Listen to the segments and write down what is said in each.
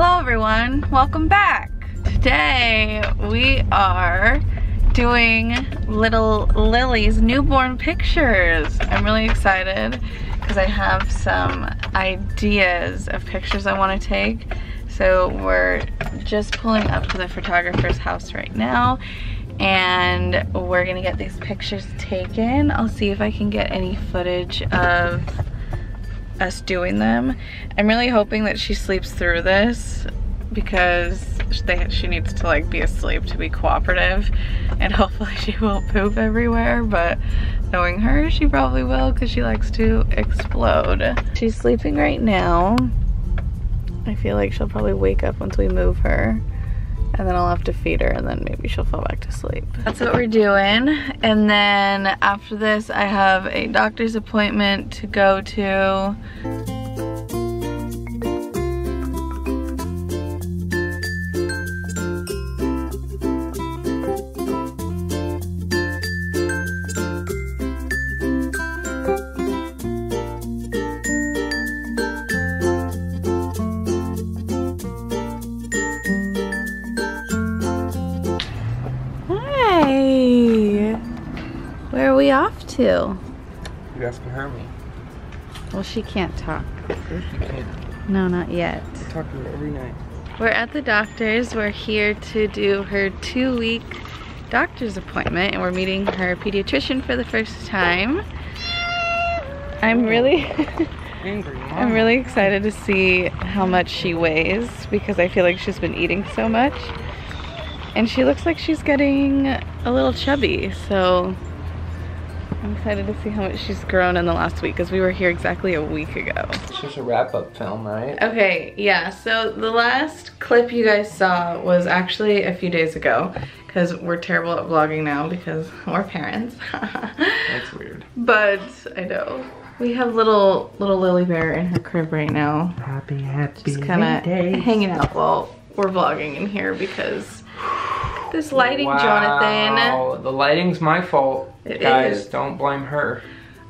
Hello everyone, welcome back. Today we are doing little Lily's newborn pictures. I'm really excited because I have some ideas of pictures I want to take. So we're just pulling up to the photographer's house right now and we're gonna get these pictures taken. I'll see if I can get any footage of us doing them. I'm really hoping that she sleeps through this because they, she needs to like be asleep to be cooperative and hopefully she won't poop everywhere but knowing her she probably will because she likes to explode. She's sleeping right now. I feel like she'll probably wake up once we move her and then I'll have to feed her and then maybe she'll fall back to sleep. That's what we're doing. And then after this, I have a doctor's appointment to go to. We off to? You asking Hermie. Well, she can't talk. Sure she can. No, not yet. I talk to her every night. We're at the doctor's. We're here to do her two-week doctor's appointment, and we're meeting her pediatrician for the first time. I'm really... I'm really excited to see how much she weighs because I feel like she's been eating so much. And she looks like she's getting a little chubby, so excited to see how much she's grown in the last week because we were here exactly a week ago. It's just a wrap-up film, right? Okay, yeah. So the last clip you guys saw was actually a few days ago because we're terrible at vlogging now because we're parents. That's weird. But I know. We have little little Lily Bear in her crib right now. Happy, happy Just kind of hanging out while we're vlogging in here because this lighting, wow. Jonathan. The lighting's my fault. It Guys, is. don't blame her.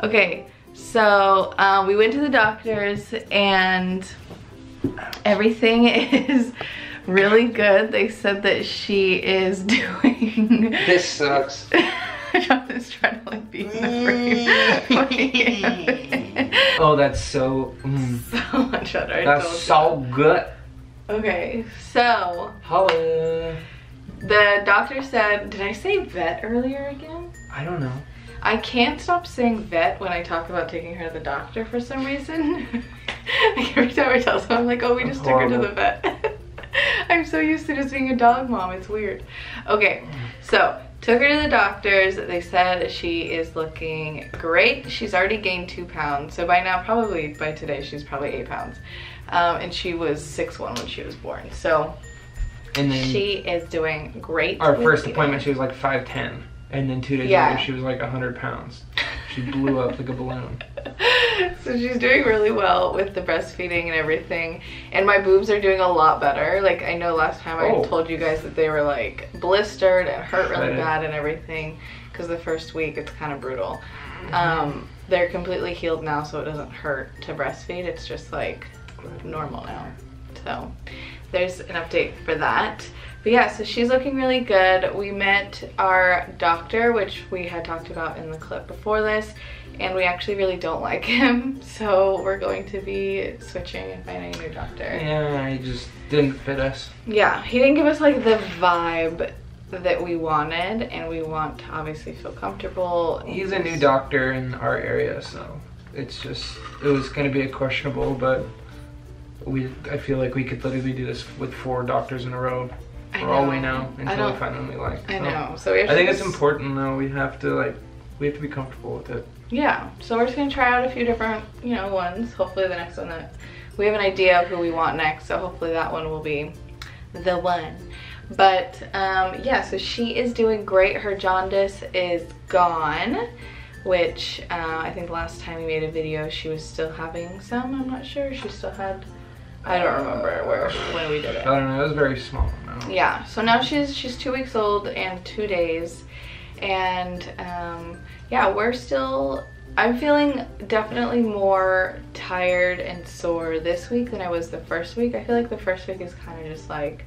Okay, so uh, we went to the doctor's and everything is really good. They said that she is doing... This sucks. Jonathan's trying to like be in the frame. oh, that's so... Mm. So much better. That's so good. Okay, so... Holla. The doctor said, did I say vet earlier again? I don't know. I can't stop saying vet when I talk about taking her to the doctor for some reason. like every time I tell someone, I'm like, oh, we just took her to the vet. I'm so used to just being a dog mom, it's weird. Okay, so took her to the doctors. They said she is looking great. She's already gained two pounds. So by now, probably by today, she's probably eight pounds. Um, and she was six one when she was born. So and then she is doing great. Our first eating. appointment, she was like 5'10". And then two days yeah. later, she was like 100 pounds. She blew up like a balloon. So she's doing really well with the breastfeeding and everything. And my boobs are doing a lot better. Like, I know last time oh. I told you guys that they were like blistered and hurt really bad and everything. Because the first week, it's kind of brutal. Um, they're completely healed now, so it doesn't hurt to breastfeed. It's just like normal now. So there's an update for that. But yeah, so she's looking really good. We met our doctor, which we had talked about in the clip before this, and we actually really don't like him. So we're going to be switching and finding a new doctor. Yeah, he just didn't fit us. Yeah, he didn't give us like the vibe that we wanted and we want to obviously feel comfortable. He's a new doctor in our area, so it's just, it was going to be a questionable, but we I feel like we could literally do this with four doctors in a row for all we know until we find one we like. So I know. So I think it's important though. We have to like we have to be comfortable with it. Yeah. So we're just gonna try out a few different you know ones. Hopefully the next one that we have an idea of who we want next. So hopefully that one will be the one. But um, yeah, so she is doing great. Her jaundice is gone which uh, I think last time we made a video she was still having some. I'm not sure. She still had I don't remember where when we did it. I don't know. It was very small. Yeah. So now she's she's two weeks old and two days, and um, yeah, we're still I'm feeling definitely more tired and sore this week than I was the first week. I feel like the first week is kind of just like,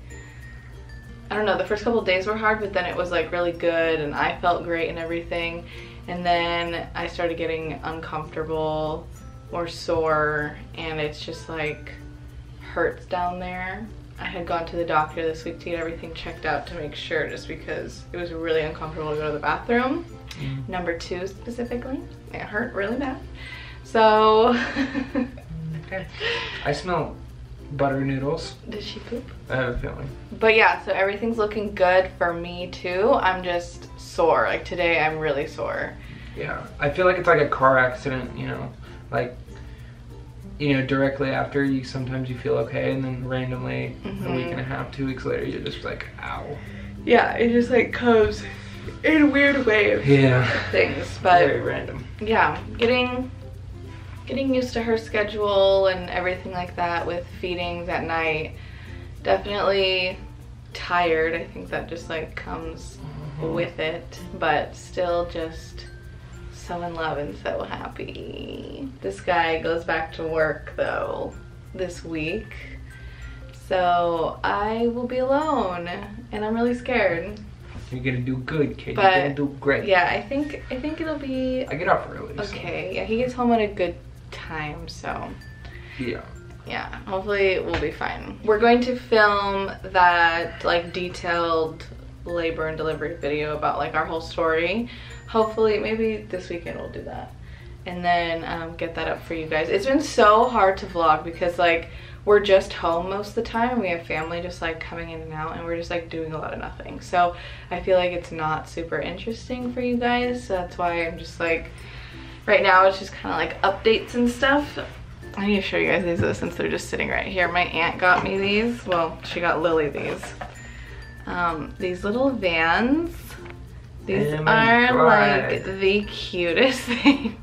I don't know, the first couple days were hard, but then it was like really good and I felt great and everything. And then I started getting uncomfortable or sore and it's just like hurts down there. I had gone to the doctor this week to get everything checked out to make sure just because it was really uncomfortable to go to the bathroom. Mm. Number two specifically, it hurt really bad. So. okay. I smell butter noodles. Did she poop? I have a feeling. But yeah, so everything's looking good for me too. I'm just sore. Like today I'm really sore. Yeah, I feel like it's like a car accident, you know, like you know, directly after you sometimes you feel okay and then randomly mm -hmm. a week and a mm-hmm. half, two weeks later you're just like, ow. Yeah, it just like comes in a weird way yeah. things. But very random. Yeah, getting getting used to her schedule and everything like that with feedings at night. Definitely tired. I think that just like comes mm -hmm. with it, but still just so in love and so happy. This guy goes back to work though this week. So I will be alone and I'm really scared. You're gonna do good, Kate. But, You're gonna do great. Yeah, I think I think it'll be I get off early. Okay. So. Yeah, he gets home at a good time, so Yeah. Yeah, hopefully we'll be fine. We're going to film that like detailed labor and delivery video about like our whole story hopefully maybe this weekend we'll do that. And then um, get that up for you guys. It's been so hard to vlog because like we're just home most of the time. We have family just like coming in and out and we're just like doing a lot of nothing. So I feel like it's not super interesting for you guys. So that's why I'm just like right now it's just kind of like updates and stuff. I need to show you guys these since they're just sitting right here. My aunt got me these. Well she got Lily these. Um, these little vans these oh are God. like the cutest things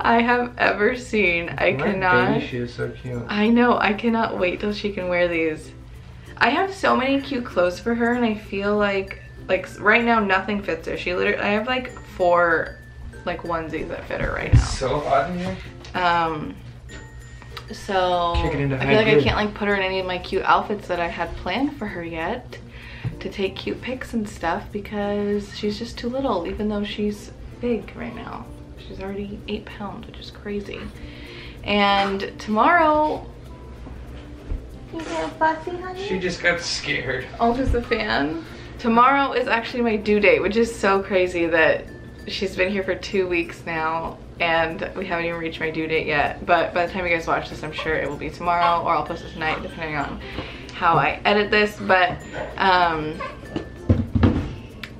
I have ever seen. I My cannot. Baby shoe is so cute. I know. I cannot wait till she can wear these. I have so many cute clothes for her, and I feel like like right now nothing fits her. She literally. I have like four like onesies that fit her right it's now. so hot in here. Um. So I feel like I can't like put her in any of my cute outfits that I had planned for her yet to take cute pics and stuff because she's just too little, even though she's big right now. She's already eight pounds, which is crazy. And tomorrow, you get fussy, honey? She just got scared. Oh, just a fan? Tomorrow is actually my due date, which is so crazy that she's been here for two weeks now and we haven't even reached my due date yet. But by the time you guys watch this, I'm sure it will be tomorrow or I'll post it tonight, depending on how I edit this, but um,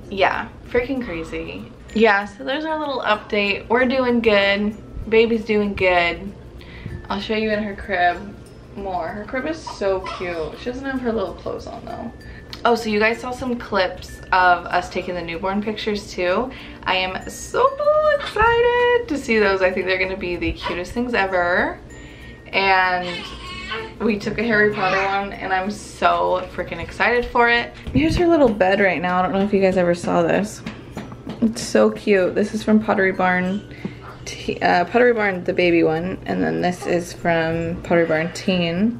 yeah, freaking crazy. Yeah, so there's our little update. We're doing good. Baby's doing good. I'll show you in her crib more. Her crib is so cute. She doesn't have her little clothes on though. Oh, so you guys saw some clips of us taking the newborn pictures too. I am so excited to see those. I think they're gonna be the cutest things ever. And we took a Harry Potter one and I'm so freaking excited for it. Here's her little bed right now. I don't know if you guys ever saw this. It's so cute. This is from Pottery Barn. Uh, Pottery Barn, the baby one. And then this is from Pottery Barn Teen.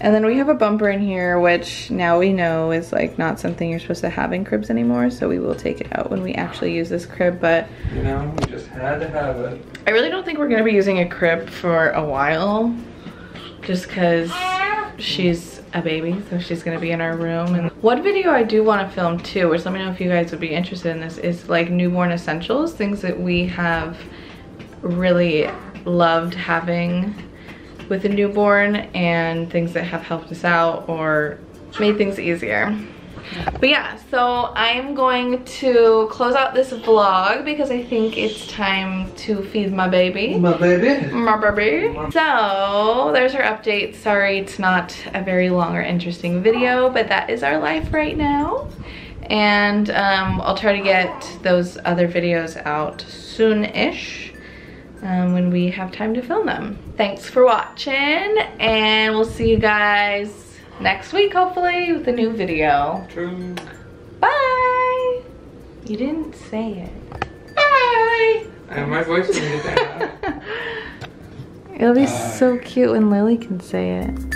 And then we have a bumper in here, which now we know is like not something you're supposed to have in cribs anymore. So we will take it out when we actually use this crib, but. You know, we just had to have it. I really don't think we're gonna be using a crib for a while just because she's a baby so she's gonna be in our room. And what video i do want to film too which let me know if you guys would be interested in this is like newborn essentials things that we have really loved having with a newborn and things that have helped us out or made things easier but yeah, so I'm going to close out this vlog because I think it's time to feed my baby. My baby. My baby. So there's her update. Sorry it's not a very long or interesting video, but that is our life right now. And um, I'll try to get those other videos out soon-ish. Um, when we have time to film them. Thanks for watching and we'll see you guys next week, hopefully, with a new video. True. Bye. You didn't say it. Bye. And my voice doesn't get that. It'll be so cute when Lily can say it.